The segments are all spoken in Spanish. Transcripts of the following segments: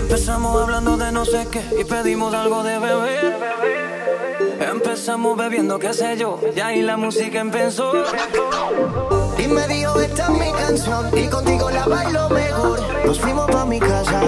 Empezamos hablando de no sé qué y pedimos algo de beber. Empezamos bebiendo, qué sé yo, y ahí la música empezó. Y me dijo, esta es mi canción, y contigo la bailo mejor. Nos fuimos pa' mi casa.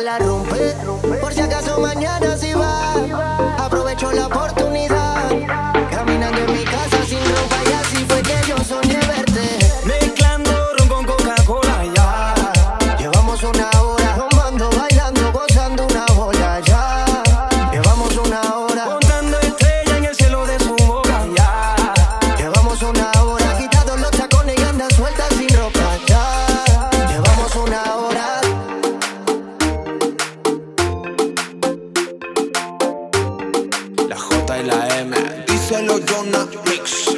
la rompe. Por si acaso mañana si sí va, aprovecho la la M. Díselo Jonah Mix.